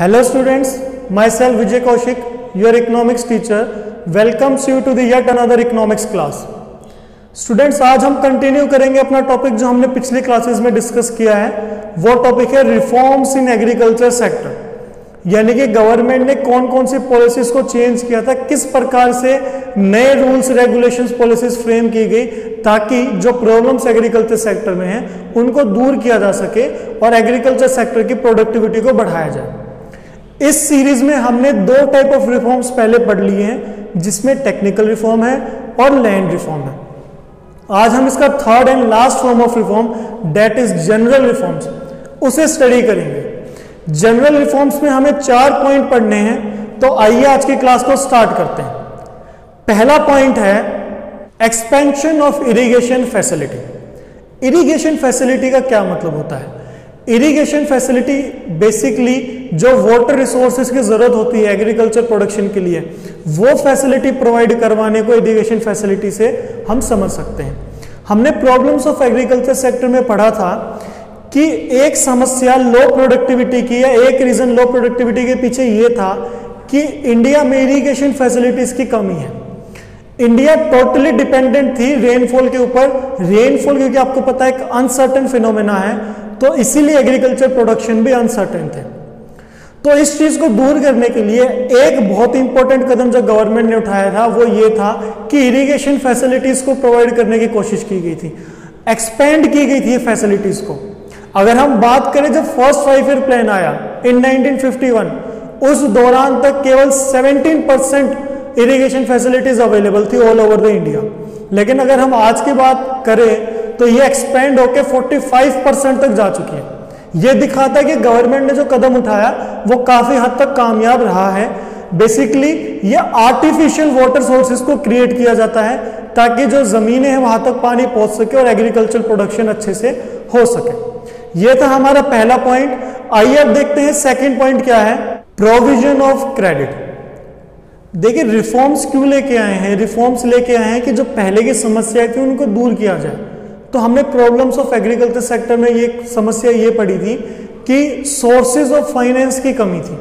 Hello students myself Vijay Kaushik your economics teacher welcomes you to that yet another economics class students आज हम continue करेंगे अपना topic जो हमने पिछली क्लासेस में डिस्कस किया है। वो टॉपिक है रिफॉर्म्स इन एग्रीकल्चर सेक्टर यानी कि गवर्नमेंट ने कौन कौन सी पॉलिसीज़ को चेंज किया था, किस प्रकार से नए रूल्स रेगुलेशंस पॉलिसीज़ फ्रेम की गई ताकि जो प्रॉब्लम्स एग्रीकल्चर सेक्टर में हैं, उनको दूर किया जा सके और एग्रीकल्चर सेक्टर की प्रोडक्टिविटी को बढ़ाया जाए। इस सीरीज़ में हमने दो टाइप ऑफ़ रिफॉर्म्स पहले पढ़ लिए हैं, जिसमें टेक्निकल रिफॉर्म है और लैंड रिफॉर्म है। आज हम इसका third and last form of reform that is general reforms उसे स्टडी करेंगे। जनरल रिफॉर्म्स में हमें चार पॉइंट पढ़ने हैं तो आइए आज की क्लास को स्टार्ट करते हैं। पहला पॉइंट है expansion of irrigation facility irrigation facility का क्या मतलब होता है? इरिगेशन फैसिलिटी बेसिकली जो वाटर रिसोर्सेज की ज़रूरत होती है एग्रीकल्चर प्रोडक्शन के लिए, वो फैसिलिटी प्रोवाइड करवाने को इरिगेशन फैसिलिटी से हम समझ सकते हैं। हमने प्रॉब्लम्स ऑफ़ एग्रीकल्चर सेक्टर में पढ़ा था कि एक समस्या लो प्रोडक्टिविटी की या एक रीजन लो प्रोडक्टिविटी के पीछे ये था कि इंडिया में इरिगेशन फैसिलिटीज़ की कमी है। इंडिया टोटली डिपेंडेंट थी रेनफॉल के ऊपर। रेनफॉल क्योंकि आपको पता है एक अनसर्टन फिनोमेना है तो इसीलिए एग्रीकल्चर प्रोडक्शन भी अनसर्टेन थे। तो इस चीज़ को दूर करने के लिए एक बहुत इंपॉर्टेंट कदम जो गवर्नमेंट ने उठाया था, वो ये था कि इरिगेशन फैसिलिटीज़ को प्रोवाइड करने की कोशिश की गई थी। एक्सपेंड की गई थी फैसिलिटीज़ को। अगर हम बात करें जब फ़र्स्ट फाइव ईयर प्लान आया इन 1951 उस दौरान तक केवल 17 परसेंट इरीगेशन फैसिलिटीज़ अवेलेबल थी ऑल ओवर द इंडिया लेकिन अगर हम आज की बात करें तो ये एक्सपेंड होकर 45 परसेंट तक जा चुकी है। ये दिखाता है कि गवर्नमेंट ने जो कदम उठाया, वो काफ़ी हद तक कामयाब रहा है। बेसिकली ये आर्टिफिशियल वाटर सोर्सेज को क्रिएट किया जाता है, ताकि जो जमीनें हैं वहाँ तक पानी पहुँच सके और एग्रीकल्चर प्रोडक्शन अच्छे से हो सके। ये था हमारा पहला पॉइंट आइए अब देखते हैं सेकंड पॉइंट क्या है। प्रोविज़न ऑफ़ क्रेडिट देखिए रिफॉर्म्स क्यों लेके आए हैं? रिफॉर्म्स लेके आए हैं कि जो पहले की समस्या थी, उनको दूर किया जाए। तो हमने प्रॉब्लम्स ऑफ़ एग्रीकल्चर सेक्टर में ये समस्या ये पड़ी थी कि सोर्सेज ऑफ़ फाइनेंस की कमी थी।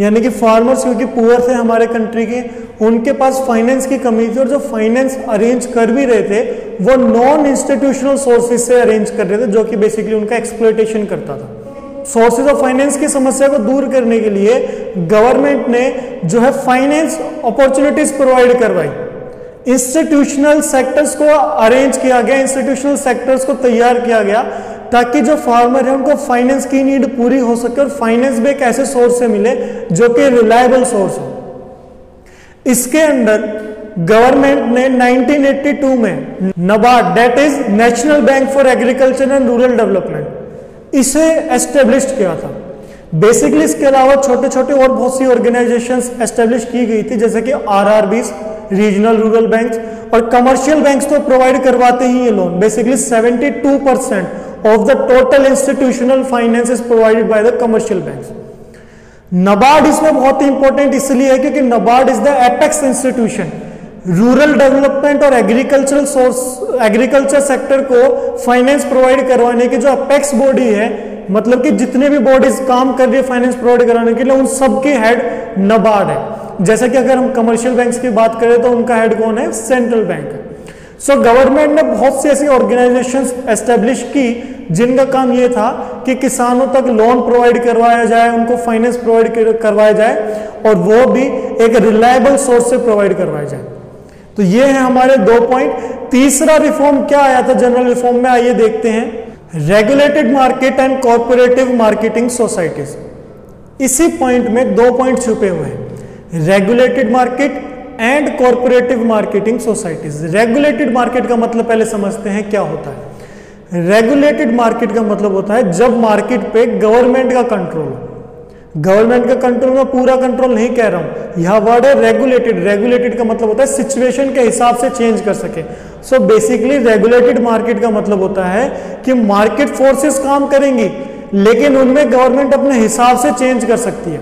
यानी कि फार्मर्स क्योंकि पुअर थे हमारे कंट्री के, उनके पास फाइनेंस की कमी थी और जो फाइनेंस अरेंज कर भी रहे थे, वो नॉन इंस्टीट्यूशनल सोर्सेज से अरेंज कर रहे थे, जो कि बेसिकली उनका एक्सप्लोइटेशन करता था। सोर्सेज ऑफ़ फाइनेंस की समस्या को दूर करने के लिए गवर्नमेंट ने जो है फाइनेंस अपॉर्चुनिटीज़ प्रोवाइड करवाई। इंस्टीट्यूशनल सेक्टर्स को अरेंज किया गया इंस्टीट्यूशनल सेक्टर्स को तैयार किया गया। ताकि जो फार्मर है, उनको फाइनेंस की नीड पूरी हो सके और फाइनेंस भी एक ऐसे सोर्स से मिले जो कि रिलायबल सोर्स हो। इसके अंदर गवर्नमेंट ने 1982 में NABARD that is national bank for agriculture and rural development इसे एस्टेब्लिश किया था। बेसिकली इसके अलावा छोटे छोटे और बहुत सी ऑर्गेनाइजेशंस एस्टेब्लिश की गई थी, जैसे कि आरआरबीज रीजनल रूरल बैंक्स और कमर्शियल बैंक्स तो प्रोवाइड करवाते ही ये loan basically 72 percent of the total institutional finance provided by the commercial banks NABARD इसमें बहुत इंपॉर्टेंट इसलिए है क्योंकि NABARD is the apex institution rural development और एग्रीकल्चरल सोर्स एग्रीकल्चर सेक्टर को फाइनेंस प्रोवाइड करवाने की जो अपेक्स बॉडी है मतलब कि जितने भी बॉडीज काम कर रही है फाइनेंस प्रोवाइड कराने के लिए, उन सबके हेड नबार्ड है। जैसे कि अगर हम कमर्शियल बैंक्स की बात करें तो उनका हेड कौन है? Central bank so so, government ने बहुत सी ऐसी ऑर्गेनाइजेशन एस्टेब्लिश की जिनका काम ये था कि किसानों तक लोन प्रोवाइड करवाया जाए उनको फाइनेंस प्रोवाइड करवाया जाए और वो भी एक रिलायबल सोर्स से प्रोवाइड करवाया जाए। तो ये है हमारे दो पॉइंट तीसरा रिफॉर्म क्या आया था? जनरल रिफॉर्म में आइए देखते हैं। Regulated market and cooperative marketing societies इसी पॉइंट में दो पॉइंट छुपे हुए हैं। Regulated market and cooperative marketing societies regulated market का मतलब पहले समझते हैं क्या होता है। रेगुलेटेड मार्केट का मतलब होता है जब मार्केट पे गवर्नमेंट का कंट्रोल गवर्नमेंट का कंट्रोल में पूरा कंट्रोल नहीं कह रहा हूँ। यह वर्ड है रेगुलेटेड रेगुलेटेड का मतलब होता है सिचुएशन के हिसाब से चेंज कर सके। सो बेसिकली रेगुलेटेड मार्केट का मतलब होता है कि मार्केट फोर्सेस काम करेंगी, लेकिन उनमें गवर्नमेंट अपने हिसाब से चेंज कर सकती है।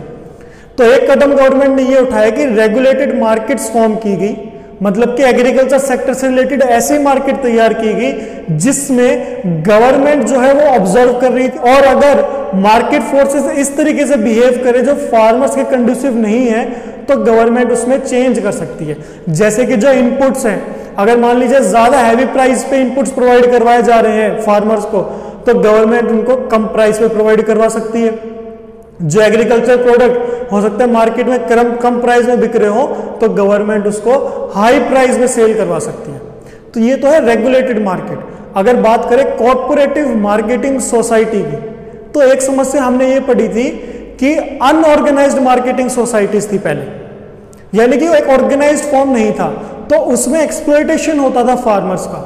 तो एक कदम गवर्नमेंट ने ये उठाया कि रेगुलेटेड मार्केट्स फॉर्म की गई। मतलब कि एग्रीकल्चर सेक्टर से रिलेटेड ऐसी मार्केट तैयार की गई, जिसमें गवर्नमेंट जो है वो ऑब्ज़र्व कर रही थी। और अगर मार्केट फोर्सेस इस तरीके से बिहेव करे, जो फार्मर्स के कंड्यूसिव नहीं है तो गवर्नमेंट उसमें चेंज कर सकती है। जैसे कि जो इनपुट्स हैं, अगर मान लीजिए ज़्यादा हैवी प्राइस पे इनपुट्स प्रोवाइड करवाए जा रहे हैं फार्मर्स को तो गवर्नमेंट उनको कम प्राइस पे प्रोवाइड करवा सकती है। जो एग्रीकल्चर प्रोडक्ट हो सकता है मार्केट में कम कम प्राइस में बिक रहे हो तो गवर्नमेंट उसको हाई प्राइस में सेल करवा सकती है। तो ये तो है रेगुलेटेड मार्केट अगर बात करें कॉर्पोरेटिव मार्केटिंग सोसाइटी की तो एक समस्या हमने ये पढ़ी थी कि अनऑर्गेनाइज्ड मार्केटिंग सोसाइटीज थी पहले। यानी कि वो एक ऑर्गेनाइज्ड फॉर्म नहीं था तो उसमें एक्सप्लोइटेशन होता था फार्मर्स का।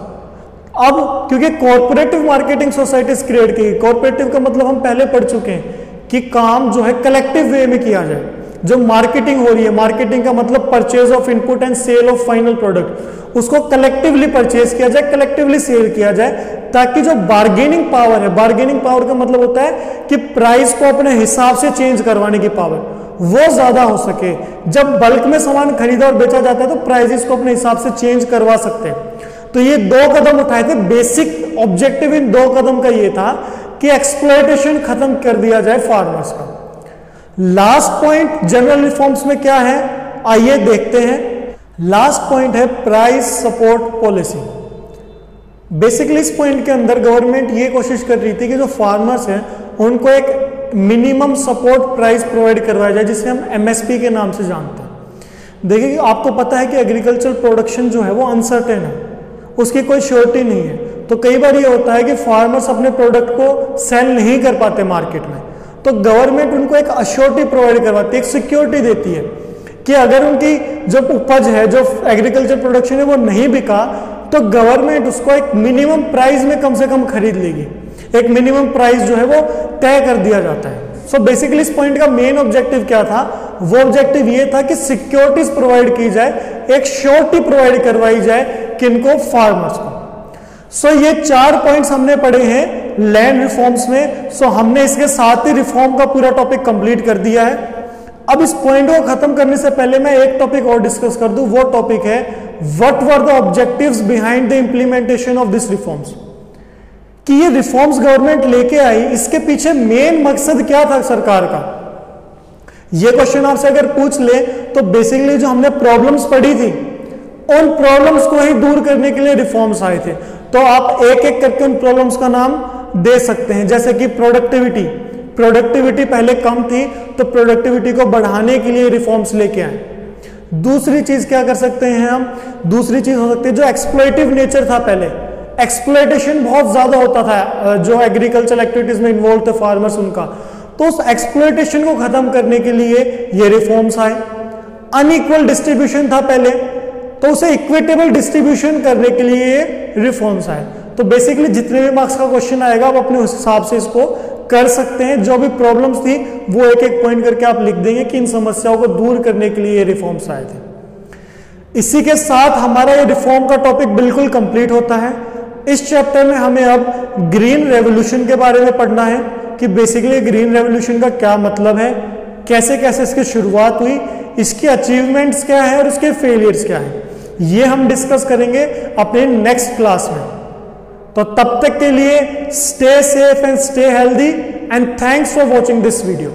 अब, क्योंकि कॉर्पोरेटिव मार्केटिंग सोसाइटीज क्रिएट की कॉर्पोरेटिव का मतलब हम पहले पढ़ चुके हैं। कि काम जो है कलेक्टिव वे में किया जाए। जो मार्केटिंग हो रही है मार्केटिंग का मतलब purchase of input and sale of final product उसको कलेक्टिवली परचेज किया जाए कलेक्टिवली सेल किया जाए, ताकि जो बार्गेनिंग पावर है बार्गेनिंग पावर का मतलब होता है कि प्राइस को अपने हिसाब से चेंज करवाने की पावर वो ज़्यादा हो सके। जब बल्क में सामान खरीदा और बेचा जाता है तो प्राइजेस को अपने हिसाब से चेंज करवा सकते हैं। तो ये दो कदम उठाए थे। बेसिक ऑब्जेक्टिव इन दो कदम का ये था कि एक्सप्लोइटेशन खत्म कर दिया जाए फार्मर्स का। लास्ट पॉइंट जनरल रिफॉर्म्स में क्या है? आइए देखते हैं। लास्ट पॉइंट है प्राइस सपोर्ट पॉलिसी बेसिकली इस पॉइंट के अंदर गवर्नमेंट ये कोशिश कर रही थी कि जो फार्मर्स हैं, उनको एक मिनिमम सपोर्ट प्राइस प्रोवाइड करवाया जाए, जिसे हम एमएसपी के नाम से जानते हैं। देखिए आपको पता है कि एग्रीकल्चर प्रोडक्शन जो है वो अनसर्टेन है। उसकी कोई श्योरिटी नहीं है। तो कई बार ये होता है कि फार्मर्स अपने प्रोडक्ट को सेल नहीं कर पाते मार्केट में। तो गवर्नमेंट उनको एक अश्योरिटी प्रोवाइड करवाती है, एक सिक्योरिटी देती है कि अगर उनकी जो उपज है, जो एग्रीकल्चर प्रोडक्शन है, वो नहीं बिका तो गवर्नमेंट उसको एक मिनिमम प्राइस में कम से कम खरीद लेगी। एक मिनिमम प्राइस जो है वो तय कर दिया जाता है। सो बेसिकली इस पॉइंट का मेन ऑब्जेक्टिव क्या था? वो ऑब्जेक्टिव ये था कि सिक्योरिटीज प्रोवाइड की जाए, एक श्योरिटी प्रोवाइड करवाई जाए किनको फार्मर्स को। सो so, ये चार पॉइंट्स हमने पढ़े हैं लैंड रिफॉर्म्स में. सो so, हमने इसके साथ ही रिफॉर्म का पूरा टॉपिक कंप्लीट कर दिया है. अब इस पॉइंट को खत्म करने से पहले मैं एक टॉपिक और डिस्कस कर दूँ. वो टॉपिक है what were the objectives behind the implementation of this reforms कि ये रिफॉर्म्स गवर्नमेंट लेके आई इसके पीछे मेन मकसद क्या था सरकार का? ये क्वेश्चन आपसे अगर पूछ ले तो बेसिकली जो हमने प्रॉब्लम्स पढ़ी थी उन प्रॉब्लम्स को ही दूर करने के लिए रिफॉर्म्स आए थे. तो आप एक एक करके उन प्रॉब्लम्स का नाम दे सकते हैं। जैसे कि प्रोडक्टिविटी प्रोडक्टिविटी पहले कम थी तो प्रोडक्टिविटी को बढ़ाने के लिए रिफॉर्म्स लेके आए। दूसरी चीज़ क्या कर सकते हैं हम? दूसरी चीज़ हो सकती है जो एक्सप्लोइटिव नेचर था पहले। एक्सप्लोइटेशन बहुत ज़्यादा होता था जो एग्रीकल्चर एक्टिविटीज़ में इन्वॉल्व थे फार्मर्स उनका। तो उस एक्सप्लोइटेशन को खत्म करने के लिए ये रिफॉर्म्स आए। अनइक्वल डिस्ट्रीब्यूशन था पहले। तो उसे इक्विटेबल डिस्ट्रीब्यूशन करने के लिए रिफॉर्म्स आए। तो बेसिकली जितने भी मार्क्स का क्वेश्चन आएगा, आप अपने हिसाब से इसको कर सकते हैं। जो भी प्रॉब्लम्स थी, वो एक एक पॉइंट करके आप लिख देंगे कि इन समस्याओं को दूर करने के लिए ये रिफॉर्म्स आए थे। इसी के साथ हमारा ये रिफॉर्म का टॉपिक बिल्कुल कंप्लीट होता है। इस चैप्टर में हमें अब ग्रीन रेवोल्यूशन के बारे में पढ़ना है कि बेसिकली ग्रीन रेवोल्यूशन का क्या मतलब है कैसे कैसे इसकी शुरुआत हुई, इसके अचीवमेंट्स क्या है और उसके फेलियर्स क्या है। ये हम डिस्कस करेंगे अपने नेक्स्ट क्लास में। तो तब तक के लिए stay safe and stay healthy and thanks for watching this video